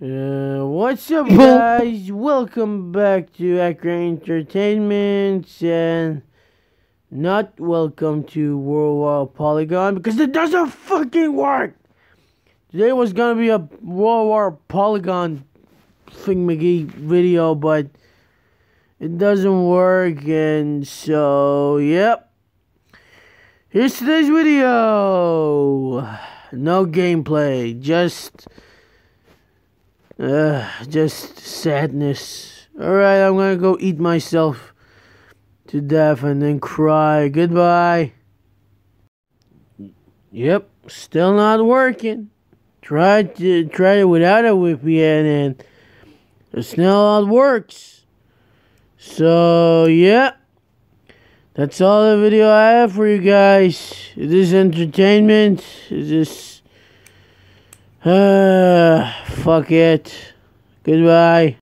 Uh, what's up, guys? Welcome back to AKRAKT Entertainment, and not welcome to World War Polygon because it doesn't fucking work. Today was gonna be a World War Polygon thing McGee video, but it doesn't work, and so yep. Here's today's video. No gameplay, just uh, just sadness. Alright, I'm gonna go eat myself to death and then cry. Goodbye. Yep, still not working. Tried to try it without a VPN and it still not works. So yeah. That's all the video I have for you guys. It is entertainment. It is uh, fuck it. Goodbye.